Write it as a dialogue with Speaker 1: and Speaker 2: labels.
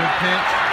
Speaker 1: Good pitch.